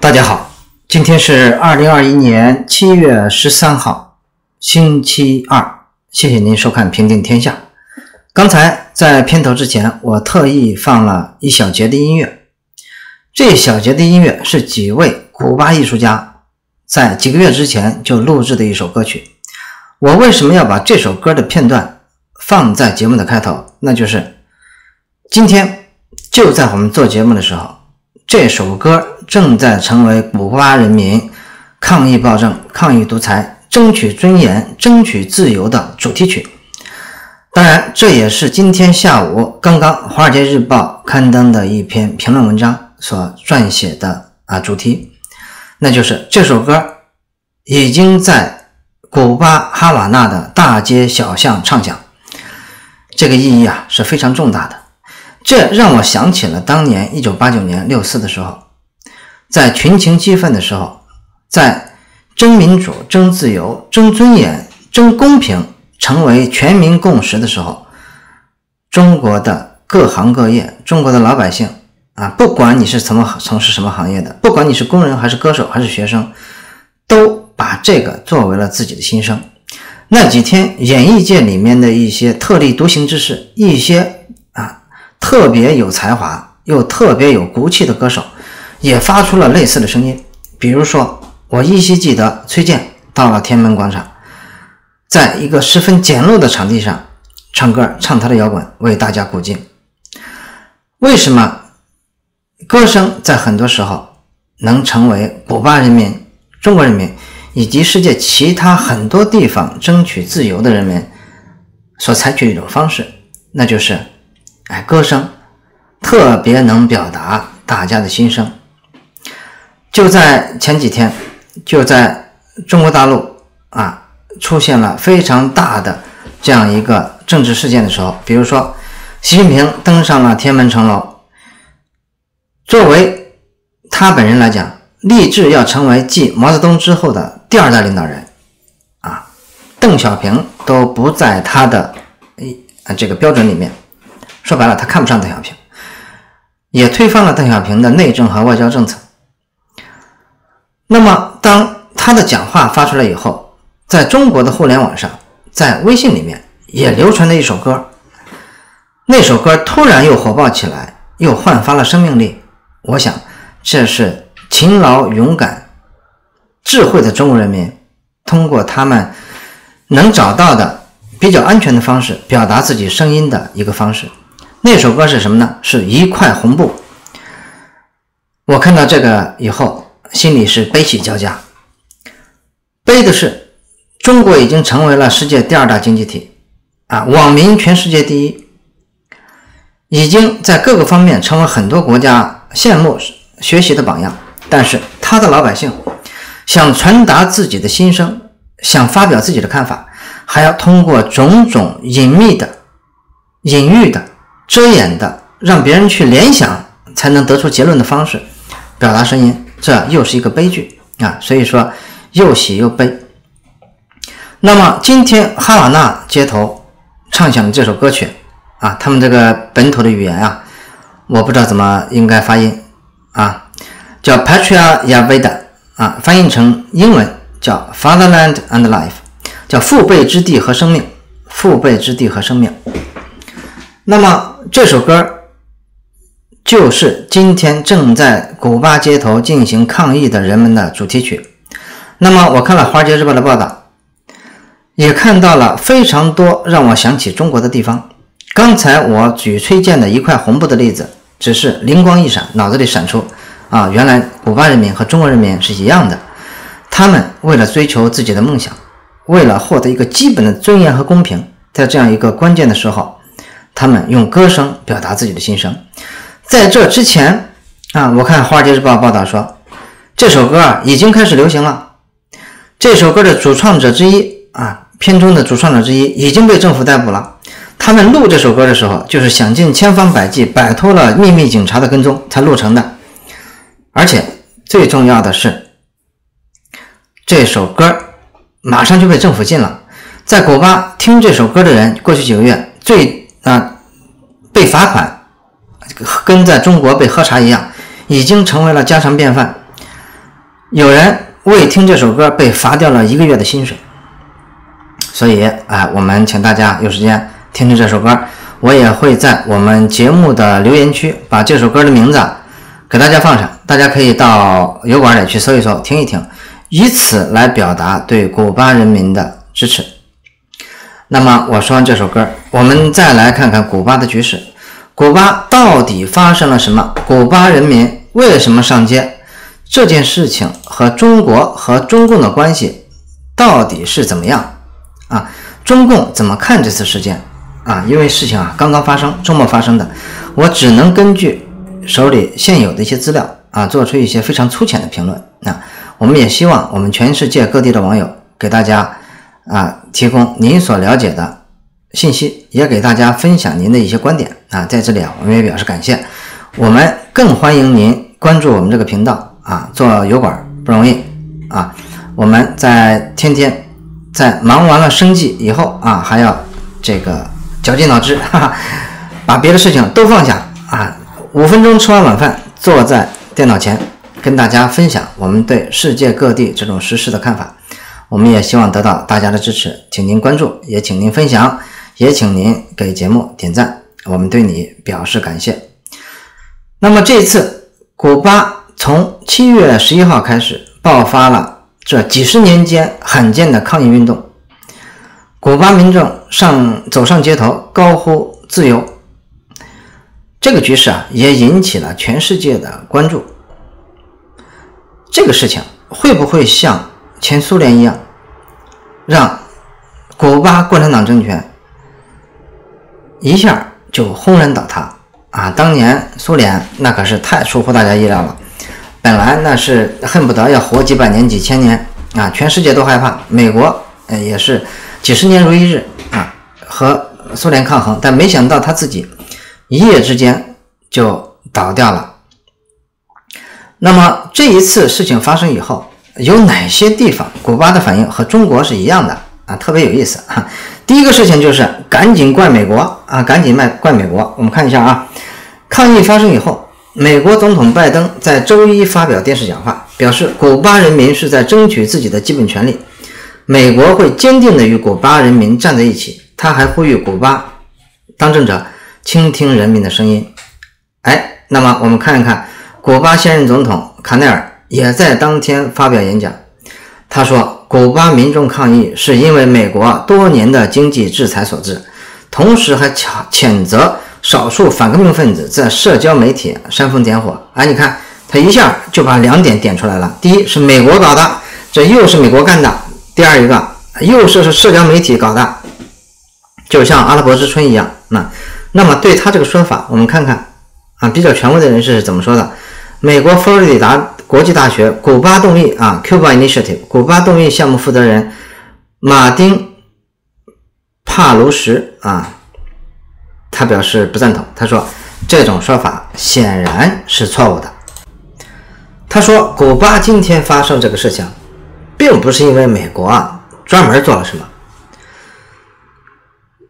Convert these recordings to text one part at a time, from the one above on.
大家好，今天是二零二一年七月十三号，星期二。谢谢您收看《平定天下》。刚才在片头之前，我特意放了一小节的音乐。这小节的音乐是几位古巴艺术家在几个月之前就录制的一首歌曲。我为什么要把这首歌的片段放在节目的开头？那就是今天就在我们做节目的时候。这首歌正在成为古巴人民抗议暴政、抗议独裁、争取尊严、争取自由的主题曲。当然，这也是今天下午刚刚《华尔街日报》刊登的一篇评论文章所撰写的啊主题，那就是这首歌已经在古巴哈瓦那的大街小巷唱响。这个意义啊是非常重大的。这让我想起了当年一九八九年六四的时候，在群情激愤的时候，在争民主、争自由、争尊严、争公平成为全民共识的时候，中国的各行各业、中国的老百姓啊，不管你是怎么从事什么行业的，不管你是工人还是歌手还是学生，都把这个作为了自己的心声。那几天，演艺界里面的一些特立独行之士，一些啊。特别有才华又特别有骨气的歌手，也发出了类似的声音。比如说，我依稀记得崔健到了天安门广场，在一个十分简陋的场地上唱歌，唱他的摇滚，为大家鼓劲。为什么歌声在很多时候能成为古巴人民、中国人民以及世界其他很多地方争取自由的人民所采取的一种方式？那就是。哎，歌声特别能表达大家的心声。就在前几天，就在中国大陆啊，出现了非常大的这样一个政治事件的时候，比如说习近平登上了天安门城楼，作为他本人来讲，立志要成为继毛泽东之后的第二代领导人啊，邓小平都不在他的一啊这个标准里面。说白了，他看不上邓小平，也推翻了邓小平的内政和外交政策。那么，当他的讲话发出来以后，在中国的互联网上，在微信里面也流传了一首歌。那首歌突然又火爆起来，又焕发了生命力。我想，这是勤劳、勇敢、智慧的中国人民通过他们能找到的比较安全的方式，表达自己声音的一个方式。那首歌是什么呢？是一块红布。我看到这个以后，心里是悲喜交加。悲的是，中国已经成为了世界第二大经济体，啊，网民全世界第一，已经在各个方面成为很多国家羡慕学习的榜样。但是，他的老百姓想传达自己的心声，想发表自己的看法，还要通过种种隐秘的、隐喻的。遮掩的，让别人去联想才能得出结论的方式，表达声音，这又是一个悲剧啊！所以说又喜又悲。那么今天哈瓦那街头唱响的这首歌曲啊，他们这个本土的语言啊，我不知道怎么应该发音啊，叫 Patria y a v e d a 啊，翻译成英文叫 Fatherland and Life，叫父辈之地和生命，父辈之地和生命。那么这首歌就是今天正在古巴街头进行抗议的人们的主题曲。那么我看了《华尔街日报》的报道，也看到了非常多让我想起中国的地方。刚才我举崔健的一块红布的例子，只是灵光一闪，脑子里闪出啊，原来古巴人民和中国人民是一样的。他们为了追求自己的梦想，为了获得一个基本的尊严和公平，在这样一个关键的时候。他们用歌声表达自己的心声。在这之前啊，我看《华尔街日报》报道说，这首歌啊已经开始流行了。这首歌的主创者之一啊，片中的主创者之一已经被政府逮捕了。他们录这首歌的时候，就是想尽千方百计摆脱了秘密警察的跟踪才录成的。而且最重要的是，这首歌马上就被政府禁了。在古巴听这首歌的人，过去几个月最。啊，被罚款，跟在中国被喝茶一样，已经成为了家常便饭。有人为听这首歌被罚掉了一个月的薪水。所以，哎，我们请大家有时间听听这首歌。我也会在我们节目的留言区把这首歌的名字给大家放上，大家可以到油管里去搜一搜，听一听，以此来表达对古巴人民的支持。那么，我说完这首歌，我们再来看看古巴的局势。古巴到底发生了什么？古巴人民为什么上街？这件事情和中国和中共的关系到底是怎么样？啊，中共怎么看这次事件？啊，因为事情啊刚刚发生，周末发生的，我只能根据手里现有的一些资料啊，做出一些非常粗浅的评论。那我们也希望我们全世界各地的网友给大家啊提供您所了解的信息，也给大家分享您的一些观点啊。在这里啊，我们也表示感谢。我们更欢迎您关注我们这个频道啊，做油管不容易啊。我们在天天在忙完了生计以后啊，还要这个。绞尽脑汁，哈哈，把别的事情都放下啊！五分钟吃完晚饭，坐在电脑前，跟大家分享我们对世界各地这种时事的看法。我们也希望得到大家的支持，请您关注，也请您分享，也请您给节目点赞，我们对你表示感谢。那么这次，古巴从七月十一号开始爆发了这几十年间罕见的抗议运动。古巴民众上走上街头，高呼自由。这个局势啊，也引起了全世界的关注。这个事情会不会像前苏联一样，让古巴共产党政权一下就轰然倒塌啊？当年苏联那可是太出乎大家意料了，本来那是恨不得要活几百年、几千年啊，全世界都害怕，美国呃也是。几十年如一日啊，和苏联抗衡，但没想到他自己一夜之间就倒掉了。那么这一次事情发生以后，有哪些地方古巴的反应和中国是一样的啊？特别有意思哈。第一个事情就是赶紧怪美国啊，赶紧卖怪美国。我们看一下啊，抗议发生以后，美国总统拜登在周一发表电视讲话，表示古巴人民是在争取自己的基本权利。美国会坚定地与古巴人民站在一起。他还呼吁古巴当政者倾听人民的声音。哎，那么我们看一看，古巴现任总统卡内尔也在当天发表演讲。他说，古巴民众抗议是因为美国多年的经济制裁所致，同时还谴谴责少数反革命分子在社交媒体煽风点火。哎，你看，他一下就把两点点出来了：第一是美国搞的，这又是美国干的。第二一个又是是社交媒体搞的，就像阿拉伯之春一样。那那么对他这个说法，我们看看啊，比较权威的人士是怎么说的？美国佛罗里达国际大学古巴动议啊，Cuba Initiative 古巴动议项目负责人马丁帕卢什啊，他表示不赞同。他说这种说法显然是错误的。他说古巴今天发生这个事情。并不是因为美国啊专门做了什么，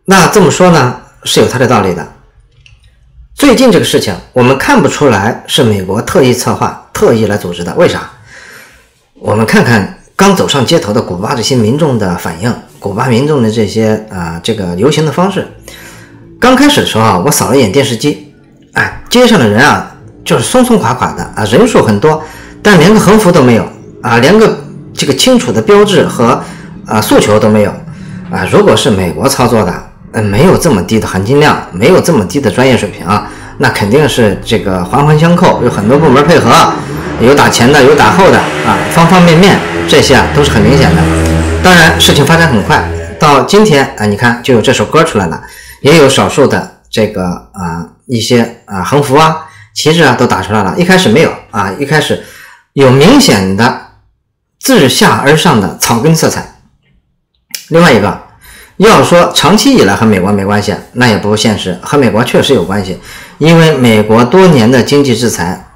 那这么说呢是有它的道理的。最近这个事情我们看不出来是美国特意策划、特意来组织的，为啥？我们看看刚走上街头的古巴这些民众的反应，古巴民众的这些啊这个游行的方式。刚开始的时候啊，我扫了一眼电视机，哎，街上的人啊就是松松垮垮的啊，人数很多，但连个横幅都没有啊，连个。这个清楚的标志和啊诉求都没有啊！如果是美国操作的，嗯，没有这么低的含金量，没有这么低的专业水平啊，那肯定是这个环环相扣，有很多部门配合，有打前的，有打后的啊，方方面面这些啊都是很明显的。当然，事情发展很快，到今天啊，你看就有这首歌出来了，也有少数的这个啊一些啊横幅啊旗帜啊都打出来了。一开始没有啊，一开始有明显的。自下而上的草根色彩。另外一个，要说长期以来和美国没关系，那也不现实。和美国确实有关系，因为美国多年的经济制裁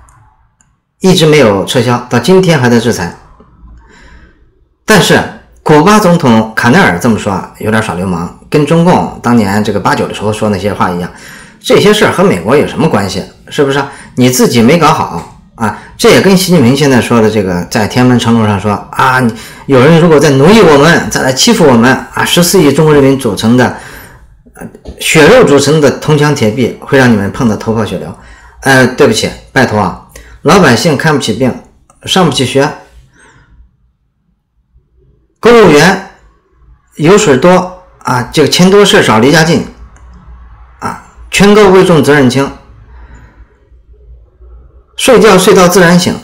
一直没有撤销，到今天还在制裁。但是，古巴总统卡内尔这么说啊，有点耍流氓，跟中共当年这个八九的时候说那些话一样。这些事儿和美国有什么关系？是不是？你自己没搞好啊，这也跟习近平现在说的这个，在天安门城楼上说啊，有人如果在奴役我们，再来欺负我们啊，十四亿中国人民组成的，血肉组成的铜墙铁壁，会让你们碰得头破血流。呃，对不起，拜托啊，老百姓看不起病，上不起学，公务员油水多啊，这个钱多事少，离家近啊，权高位重，责任轻。睡觉睡到自然醒，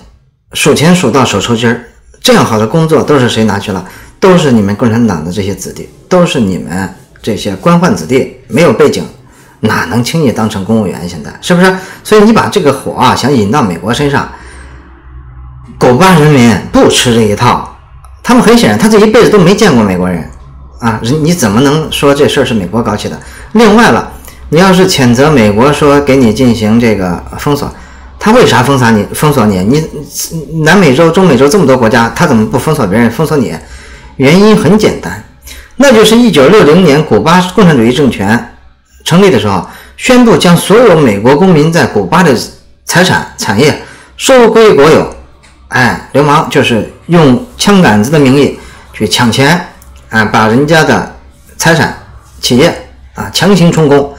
数钱数到手抽筋儿，这样好的工作都是谁拿去了？都是你们共产党的这些子弟，都是你们这些官宦子弟，没有背景，哪能轻易当成公务员？现在是不是？所以你把这个火啊想引到美国身上，狗巴人民不吃这一套，他们很显然他这一辈子都没见过美国人啊，人你怎么能说这事儿是美国搞起的？另外了，你要是谴责美国说给你进行这个封锁。他为啥封杀你？封锁你？你南美洲、中美洲这么多国家，他怎么不封锁别人？封锁你？原因很简单，那就是一九六零年古巴共产主义政权成立的时候，宣布将所有美国公民在古巴的财产、产业收归国有。哎，流氓就是用枪杆子的名义去抢钱，啊，把人家的财产、企业啊强行充公，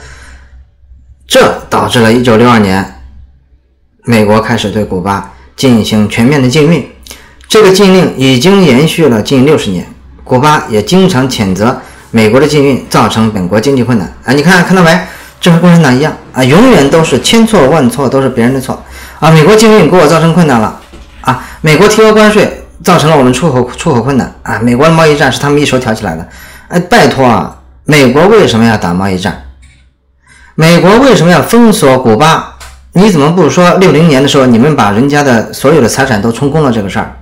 这导致了一九六二年。美国开始对古巴进行全面的禁运，这个禁令已经延续了近六十年。古巴也经常谴责美国的禁运造成本国经济困难。啊，你看看到没？这和共产党一样啊，永远都是千错万错都是别人的错啊。美国禁运给我造成困难了啊，美国提高关税造成了我们出口出口困难啊。美国的贸易战是他们一手挑起来的。哎，拜托啊，美国为什么要打贸易战？美国为什么要封锁古巴？你怎么不说六零年的时候你们把人家的所有的财产都充公了这个事儿？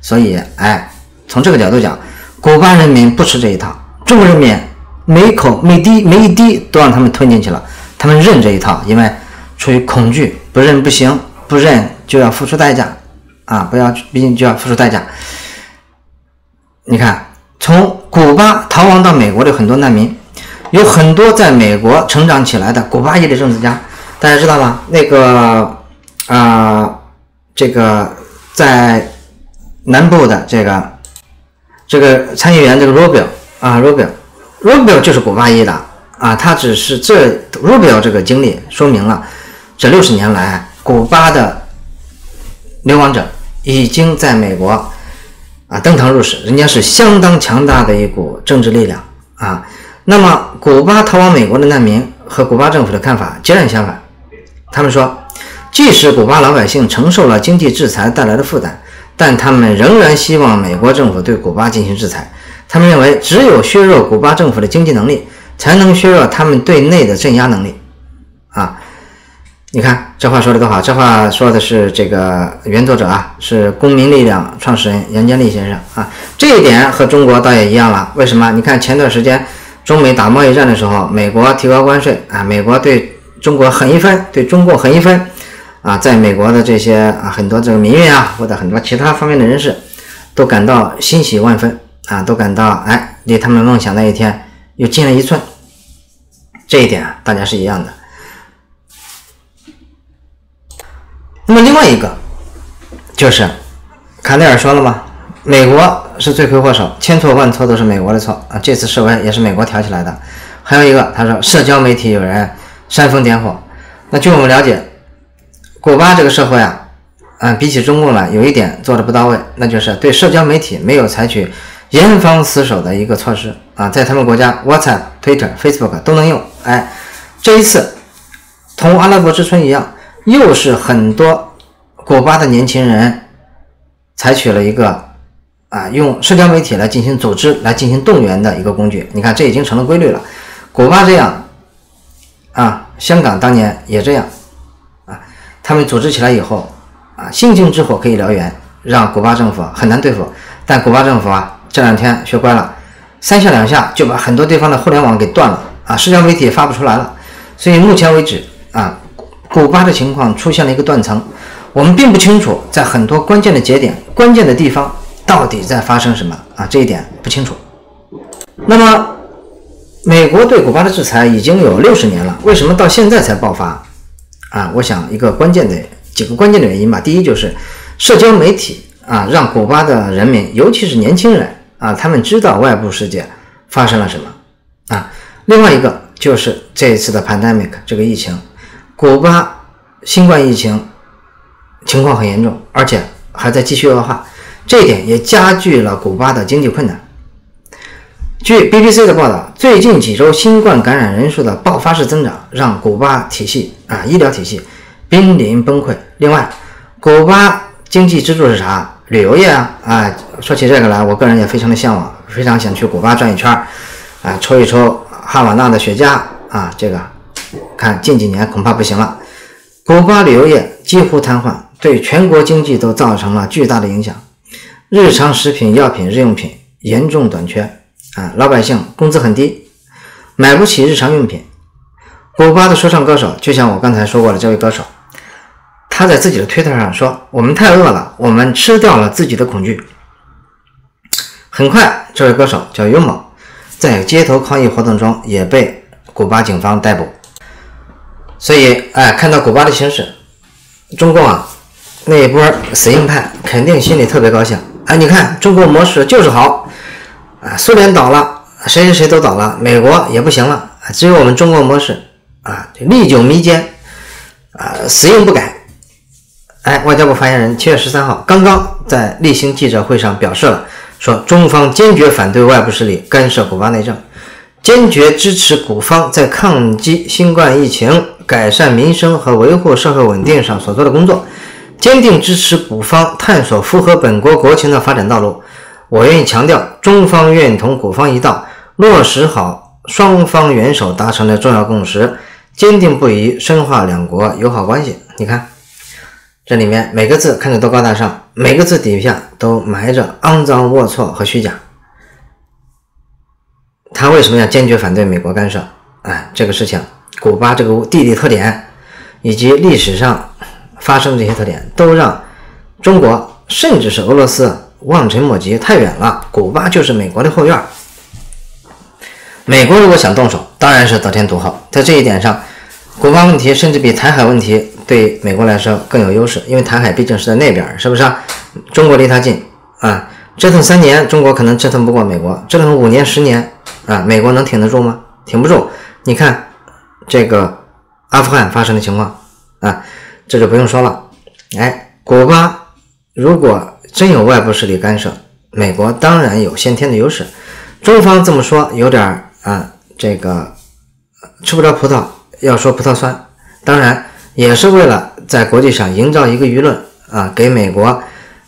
所以，哎，从这个角度讲，古巴人民不吃这一套，中国人民每口每滴每一滴都让他们吞进去了，他们认这一套，因为出于恐惧，不认不行，不认就要付出代价啊！不要，毕竟就要付出代价。你看，从古巴逃亡到美国的很多难民，有很多在美国成长起来的古巴裔的政治家。大家知道吗？那个啊，这个在南部的这个这个参议员这个 Rubio 啊，Rubio，Rubio 就是古巴裔的啊。他只是这 Rubio 这个经历说明了，这六十年来古巴的流亡者已经在美国啊登堂入室，人家是相当强大的一股政治力量啊。那么古巴逃往美国的难民和古巴政府的看法截然相反。他们说，即使古巴老百姓承受了经济制裁带来的负担，但他们仍然希望美国政府对古巴进行制裁。他们认为，只有削弱古巴政府的经济能力，才能削弱他们对内的镇压能力。啊，你看这话说的多好！这话说的是这个原作者啊，是公民力量创始人杨建立先生啊。这一点和中国倒也一样了。为什么？你看前段时间中美打贸易战的时候，美国提高关税啊，美国对。中国狠一分，对中共狠一分，啊，在美国的这些啊很多这个民运啊，或者很多其他方面的人士，都感到欣喜万分啊，都感到哎，离他们梦想那一天又近了一寸。这一点，大家是一样的。那么另外一个就是卡内尔说了嘛，美国是罪魁祸首，千错万错都是美国的错啊，这次示威也是美国挑起来的。还有一个，他说社交媒体有人。煽风点火，那据我们了解，古巴这个社会啊，嗯，比起中共来，有一点做的不到位，那就是对社交媒体没有采取严防死守的一个措施啊，在他们国家，WhatsApp、Twitter、Facebook 都能用。哎，这一次同阿拉伯之春一样，又是很多古巴的年轻人采取了一个啊，用社交媒体来进行组织、来进行动员的一个工具。你看，这已经成了规律了。古巴这样。啊，香港当年也这样，啊，他们组织起来以后，啊，星星之火可以燎原，让古巴政府很难对付。但古巴政府啊，这两天学乖了，三下两下就把很多地方的互联网给断了，啊，社交媒体也发不出来了。所以目前为止，啊，古巴的情况出现了一个断层，我们并不清楚在很多关键的节点、关键的地方到底在发生什么，啊，这一点不清楚。那么。美国对古巴的制裁已经有六十年了，为什么到现在才爆发？啊，我想一个关键的几个关键的原因吧。第一就是社交媒体啊，让古巴的人民，尤其是年轻人啊，他们知道外部世界发生了什么啊。另外一个就是这一次的 pandemic 这个疫情，古巴新冠疫情情况很严重，而且还在继续恶化，这一点也加剧了古巴的经济困难。据 BBC 的报道，最近几周新冠感染人数的爆发式增长，让古巴体系啊医疗体系濒临崩溃。另外，古巴经济支柱是啥？旅游业啊啊！说起这个来，我个人也非常的向往，非常想去古巴转一圈儿，啊，抽一抽哈瓦那的雪茄啊。这个看近几年恐怕不行了，古巴旅游业几乎瘫痪，对全国经济都造成了巨大的影响，日常食品、药品、日用品严重短缺。啊，老百姓工资很低，买不起日常用品。古巴的说唱歌手，就像我刚才说过的这位歌手，他在自己的推特上说：“我们太饿了，我们吃掉了自己的恐惧。”很快，这位歌手叫尤某，在街头抗议活动中也被古巴警方逮捕。所以，哎，看到古巴的形势，中共啊那一波死硬派肯定心里特别高兴。哎，你看，中国模式就是好。啊，苏联倒了，谁谁谁都倒了，美国也不行了，只有我们中国模式啊，历久弥坚，啊，死硬不改。哎，外交部发言人七月十三号刚刚在例行记者会上表示了，说中方坚决反对外部势力干涉古巴内政，坚决支持古方在抗击新冠疫情、改善民生和维护社会稳定上所做的工作，坚定支持古方探索符合本国国情的发展道路。我愿意强调，中方愿同古方一道，落实好双方元首达成的重要共识，坚定不移深化两国友好关系。你看，这里面每个字看着都高大上，每个字底下都埋着肮脏、龌龊和虚假。他为什么要坚决反对美国干涉？哎，这个事情，古巴这个地理特点以及历史上发生这些特点，都让中国甚至是俄罗斯。望尘莫及，太远了。古巴就是美国的后院。美国如果想动手，当然是得天独厚。在这一点上，古巴问题甚至比台海问题对美国来说更有优势，因为台海毕竟是在那边，是不是啊？中国离它近啊，折腾三年，中国可能折腾不过美国；折腾五年、十年啊，美国能挺得住吗？挺不住。你看这个阿富汗发生的情况啊，这就不用说了。哎，古巴如果。真有外部势力干涉，美国当然有先天的优势。中方这么说有点啊，这个吃不着葡萄要说葡萄酸，当然也是为了在国际上营造一个舆论啊，给美国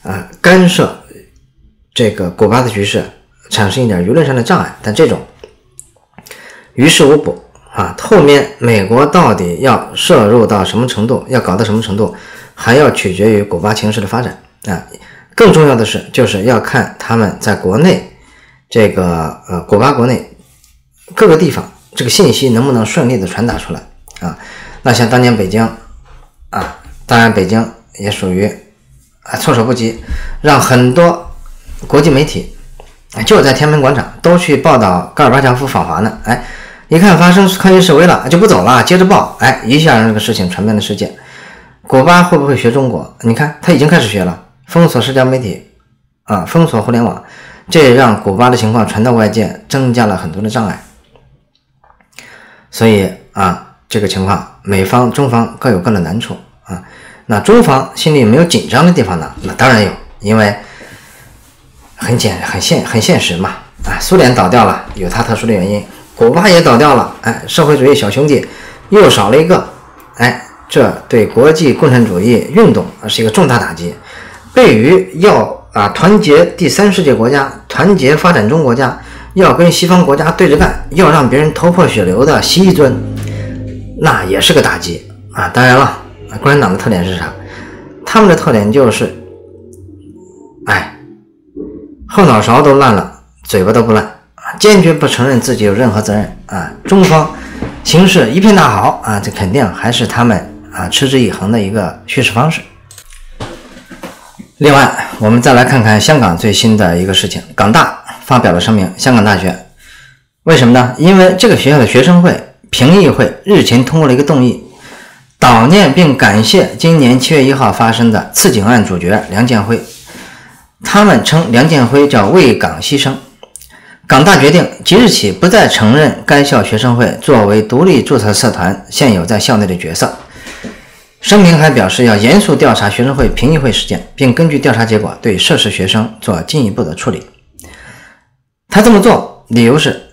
啊干涉这个古巴的局势产生一点舆论上的障碍。但这种于事无补啊，后面美国到底要摄入到什么程度，要搞到什么程度，还要取决于古巴情势的发展啊。更重要的是，就是要看他们在国内这个呃古巴国内各个地方这个信息能不能顺利的传达出来啊？那像当年北京啊，当然北京也属于啊措手不及，让很多国际媒体就在天安门广场都去报道戈尔巴乔夫访华呢。哎，一看发生抗议示威了，就不走了，接着报，哎，一下让这个事情传遍了世界。古巴会不会学中国？你看，他已经开始学了。封锁社交媒体，啊，封锁互联网，这也让古巴的情况传到外界，增加了很多的障碍。所以啊，这个情况，美方、中方各有各的难处啊。那中方心里没有紧张的地方呢？那当然有，因为很简、很现、很现实嘛。啊，苏联倒掉了，有它特殊的原因；古巴也倒掉了，哎，社会主义小兄弟又少了一个，哎，这对国际共产主义运动啊是一个重大打击。对于要啊团结第三世界国家、团结发展中国家，要跟西方国家对着干，要让别人头破血流的西尊，那也是个打击啊！当然了，共产党的特点是啥？他们的特点就是，后脑勺都烂了，嘴巴都不烂啊！坚决不承认自己有任何责任啊！中方形势一片大好啊，这肯定还是他们啊持之以恒的一个叙事方式。另外，我们再来看看香港最新的一个事情。港大发表了声明，香港大学为什么呢？因为这个学校的学生会评议会日前通过了一个动议，悼念并感谢今年七月一号发生的刺警案主角梁建辉。他们称梁建辉叫为港牺牲。港大决定即日起不再承认该校学生会作为独立注册社团现有在校内的角色。声明还表示要严肃调查学生会评议会事件，并根据调查结果对涉事学生做进一步的处理。他这么做理由是，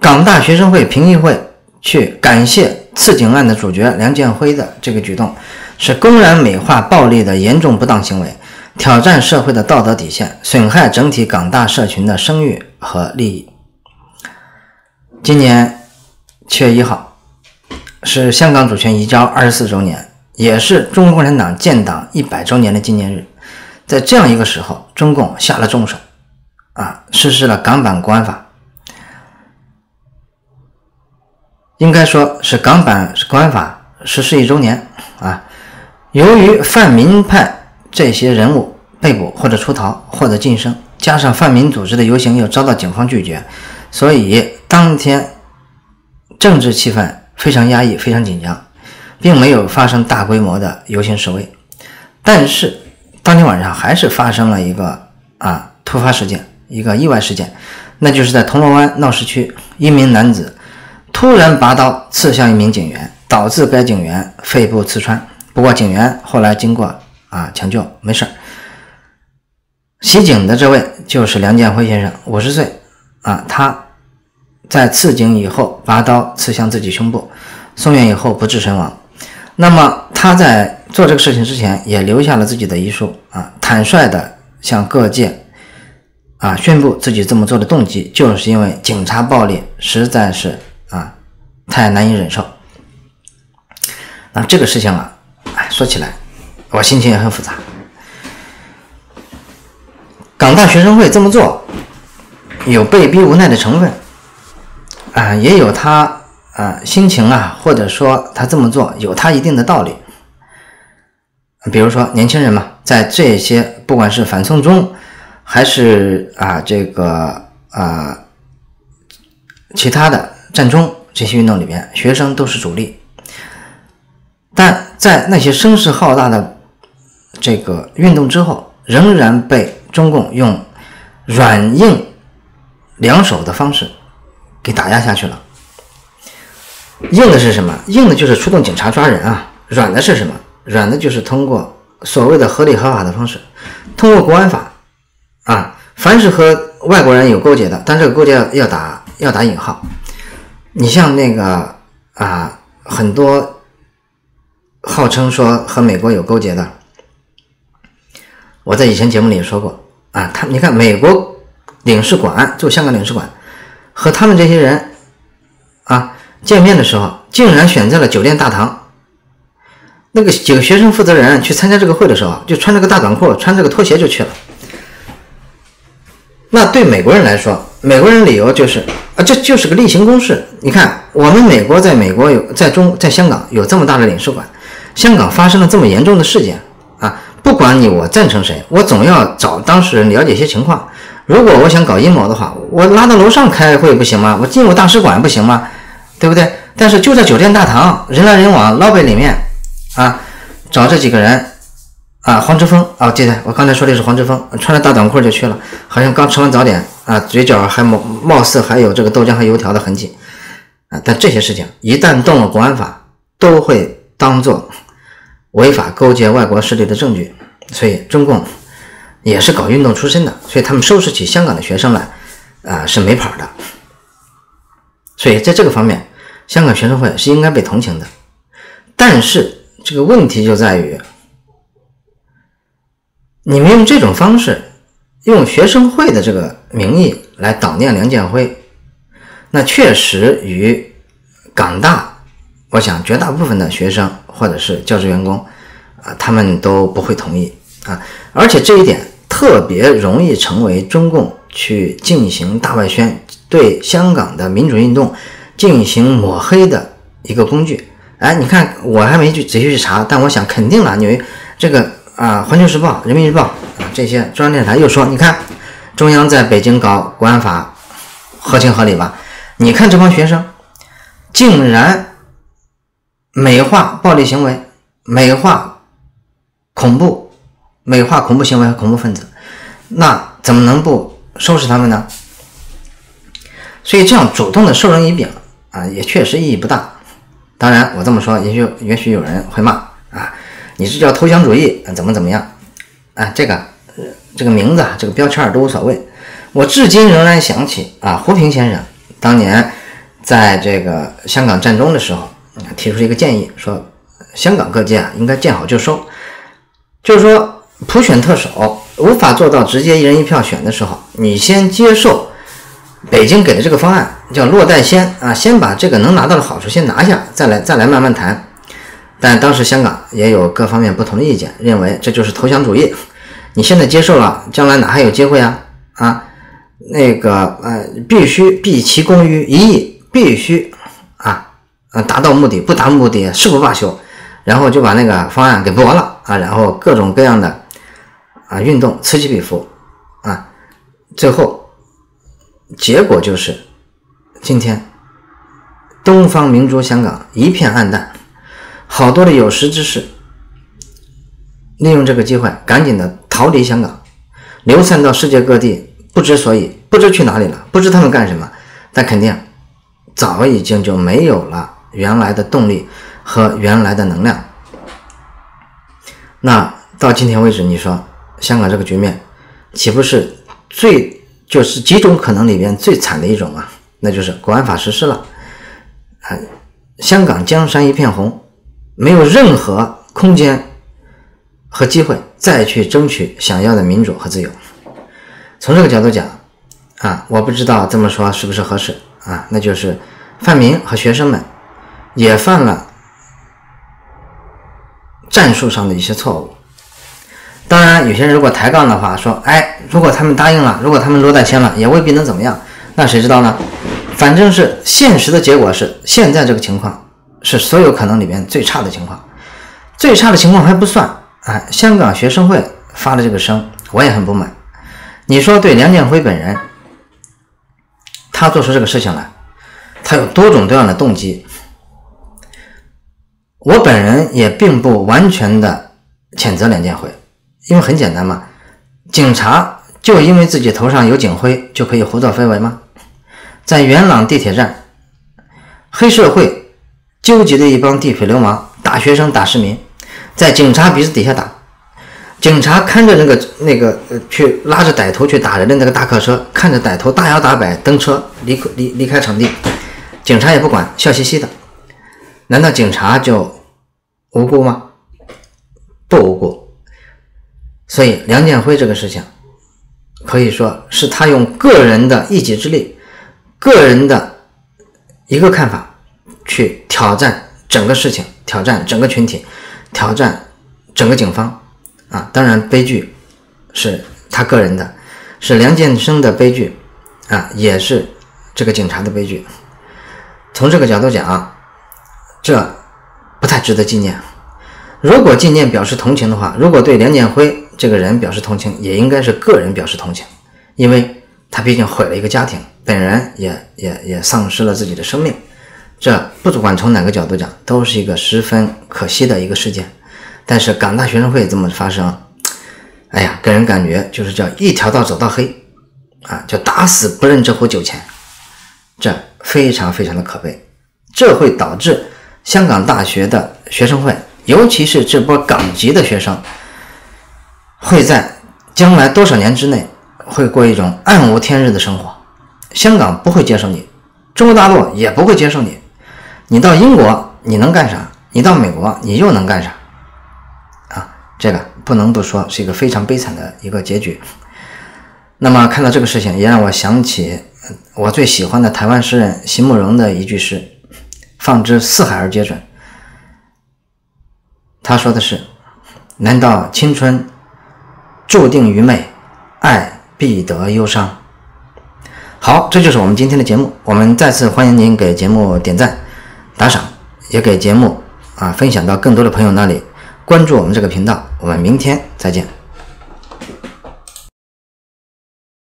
港大学生会评议会去感谢刺警案的主角梁建辉的这个举动，是公然美化暴力的严重不当行为。挑战社会的道德底线，损害整体港大社群的声誉和利益。今年七月一号是香港主权移交二十四周年，也是中国共产党建党一百周年的纪念日。在这样一个时候，中共下了重手，啊，实施了港版国安法。应该说是港版国安法实施一周年啊。由于泛民派。这些人物被捕或者出逃或者晋升，加上泛民组织的游行又遭到警方拒绝，所以当天政治气氛非常压抑、非常紧张，并没有发生大规模的游行示威。但是当天晚上还是发生了一个啊突发事件，一个意外事件，那就是在铜锣湾闹市区，一名男子突然拔刀刺向一名警员，导致该警员肺部刺穿。不过警员后来经过。啊，抢救没事儿。袭警的这位就是梁建辉先生，五十岁啊。他在刺警以后，拔刀刺向自己胸部，送院以后不治身亡。那么他在做这个事情之前，也留下了自己的遗书啊，坦率的向各界啊宣布自己这么做的动机，就是因为警察暴力实在是啊太难以忍受。那这个事情啊，哎，说起来。我心情也很复杂。港大学生会这么做，有被逼无奈的成分，啊，也有他啊心情啊，或者说他这么做有他一定的道理。比如说年轻人嘛，在这些不管是反送中，还是啊这个啊其他的战中这些运动里边，学生都是主力，但在那些声势浩大的。这个运动之后，仍然被中共用软硬两手的方式给打压下去了。硬的是什么？硬的就是出动警察抓人啊。软的是什么？软的就是通过所谓的合理合法的方式，通过国安法啊，凡是和外国人有勾结的，但这个勾结要打要打引号。你像那个啊，很多号称说和美国有勾结的。我在以前节目里也说过啊，他你看美国领事馆就香港领事馆和他们这些人啊见面的时候，竟然选在了酒店大堂。那个几个学生负责人去参加这个会的时候，就穿着个大短裤，穿着个拖鞋就去了。那对美国人来说，美国人理由就是啊，这就是个例行公事。你看，我们美国在美国有在中在香港有这么大的领事馆，香港发生了这么严重的事件啊。不管你我赞成谁，我总要找当事人了解一些情况。如果我想搞阴谋的话，我拉到楼上开会不行吗？我进入大使馆不行吗？对不对？但是就在酒店大堂，人来人往，lobby 里面啊，找这几个人啊，黄之锋啊，记得我刚才说的是黄之锋，穿着大短裤就去了，好像刚吃完早点啊，嘴角还貌貌似还有这个豆浆和油条的痕迹啊。但这些事情一旦动了国安法，都会当做。违法勾结外国势力的证据，所以中共也是搞运动出身的，所以他们收拾起香港的学生来，啊是没跑的。所以在这个方面，香港学生会是应该被同情的。但是这个问题就在于，你们用这种方式，用学生会的这个名义来悼念梁建辉，那确实与港大。我想，绝大部分的学生或者是教职员工，啊，他们都不会同意啊。而且这一点特别容易成为中共去进行大外宣、对香港的民主运动进行抹黑的一个工具。哎，你看，我还没去仔细去查，但我想肯定了，因为这个啊，《环球时报》《人民日报》啊这些中央电视台又说，你看中央在北京搞国安法，合情合理吧？你看这帮学生竟然。美化暴力行为，美化恐怖，美化恐怖行为和恐怖分子，那怎么能不收拾他们呢？所以这样主动的授人以柄啊，也确实意义不大。当然，我这么说，也许也许有人会骂啊，你这叫投降主义，怎么怎么样？啊，这个这个名字啊，这个标签都无所谓。我至今仍然想起啊，胡平先生当年在这个香港战中的时候。提出一个建议，说香港各界啊应该见好就收，就是说普选特首无法做到直接一人一票选的时候，你先接受北京给的这个方案，叫落袋先啊，先把这个能拿到的好处先拿下，再来再来慢慢谈。但当时香港也有各方面不同的意见，认为这就是投降主义。你现在接受了，将来哪还有机会啊？啊，那个呃，必须毕其功于一役，必须啊。达到目的不达目的誓不罢休，然后就把那个方案给驳了啊，然后各种各样的啊运动此起彼伏啊，最后结果就是今天东方明珠香港一片暗淡，好多的有识之士利用这个机会赶紧的逃离香港，流散到世界各地，不知所以，不知去哪里了，不知他们干什么，但肯定早已经就没有了。原来的动力和原来的能量，那到今天为止，你说香港这个局面岂不是最就是几种可能里边最惨的一种啊？那就是国安法实施了，啊，香港江山一片红，没有任何空间和机会再去争取想要的民主和自由。从这个角度讲，啊，我不知道这么说是不是合适啊？那就是范民和学生们。也犯了战术上的一些错误。当然，有些人如果抬杠的话，说：“哎，如果他们答应了，如果他们落袋签了，也未必能怎么样。”那谁知道呢？反正是现实的结果是，现在这个情况是所有可能里边最差的情况。最差的情况还不算，哎，香港学生会发的这个声，我也很不满。你说对梁建辉本人，他做出这个事情来，他有多种多样的动机。我本人也并不完全的谴责梁建辉，因为很简单嘛，警察就因为自己头上有警徽就可以胡作非为吗？在元朗地铁站，黑社会纠集的一帮地痞流氓打学生打市民，在警察鼻子底下打，警察看着那个那个去拉着歹徒去打人的那个大客车，看着歹徒大摇大摆登车离离离开场地，警察也不管，笑嘻嘻的。难道警察就无辜吗？不无辜。所以梁建辉这个事情，可以说是他用个人的一己之力、个人的一个看法去挑战整个事情、挑战整个群体、挑战整个警方啊！当然，悲剧是他个人的，是梁建生的悲剧啊，也是这个警察的悲剧。从这个角度讲。啊这不太值得纪念。如果纪念表示同情的话，如果对梁建辉这个人表示同情，也应该是个人表示同情，因为他毕竟毁了一个家庭，本人也也也丧失了自己的生命。这不管从哪个角度讲，都是一个十分可惜的一个事件。但是港大学生会这么发生，哎呀，给人感觉就是叫一条道走到黑啊，就打死不认这壶酒钱，这非常非常的可悲，这会导致。香港大学的学生会，尤其是这波港籍的学生，会在将来多少年之内，会过一种暗无天日的生活。香港不会接受你，中国大陆也不会接受你。你到英国你能干啥？你到美国你又能干啥？啊，这个不能不说是一个非常悲惨的一个结局。那么看到这个事情，也让我想起我最喜欢的台湾诗人席慕容的一句诗。放之四海而皆准。他说的是：“难道青春注定愚昧，爱必得忧伤？”好，这就是我们今天的节目。我们再次欢迎您给节目点赞、打赏，也给节目啊分享到更多的朋友那里，关注我们这个频道。我们明天再见。